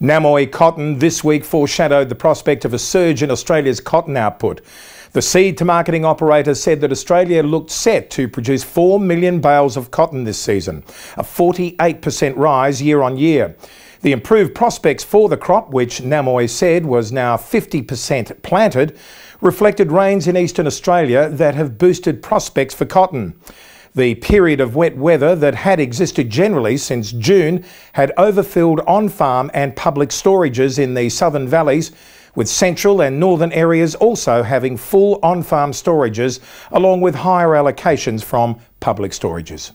Namoi Cotton this week foreshadowed the prospect of a surge in Australia's cotton output. The seed to marketing operator said that Australia looked set to produce 4 million bales of cotton this season, a 48% rise year on year. The improved prospects for the crop, which Namoi said was now 50% planted, reflected rains in eastern Australia that have boosted prospects for cotton. The period of wet weather that had existed generally since June had overfilled on farm and public storages in the southern valleys, with central and northern areas also having full on farm storages, along with higher allocations from public storages.